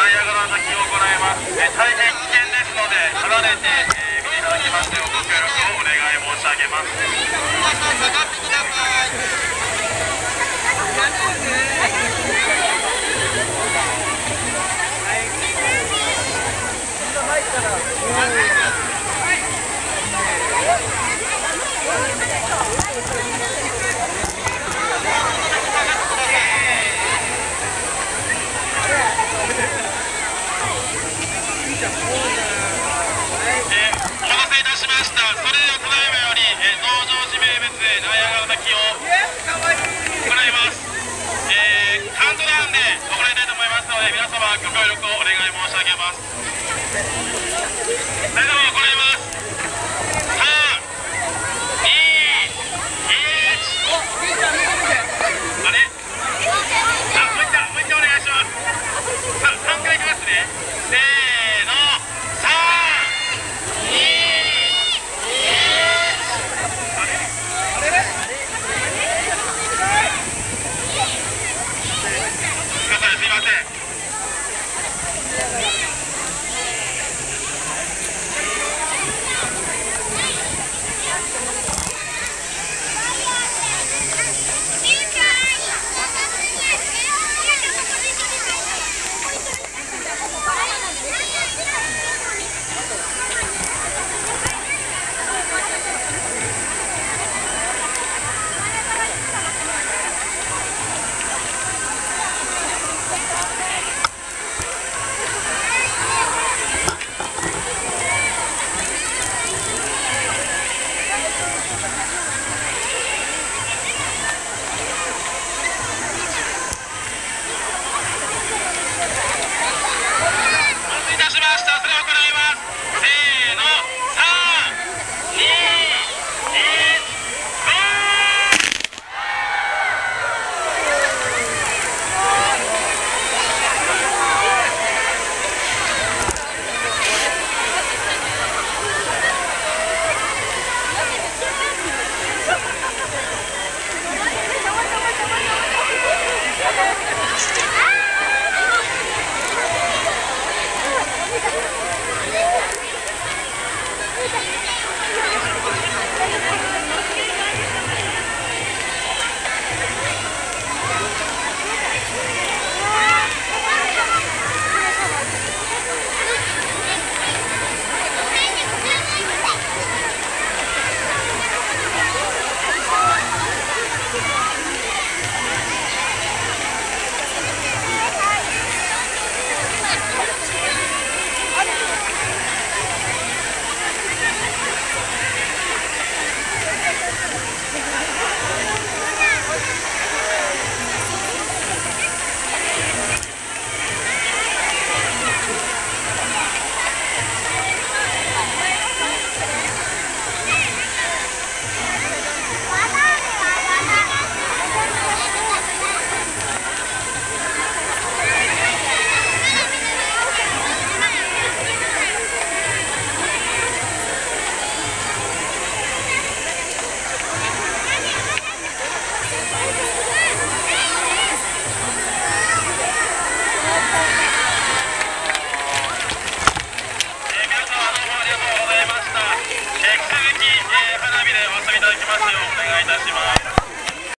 ダイヤガラ咲を行います、え大変危険ですので離れて、え見ていただきましてご協力をお願い申し上げます。ご協力をお願い申し上げます。それでは行います